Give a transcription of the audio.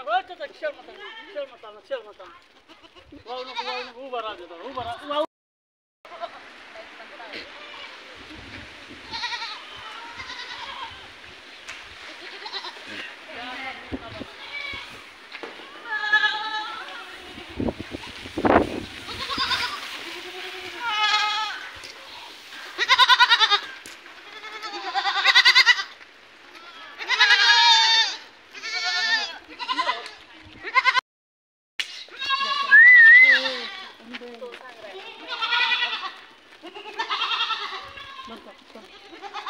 ಕ್ಷೇಮ ಕ್ಷೇಮ ಕ್ಷೇಮ ಕ್ಷೇಮ ಹೂ ಬರ ಹೂ ಬರ come, come.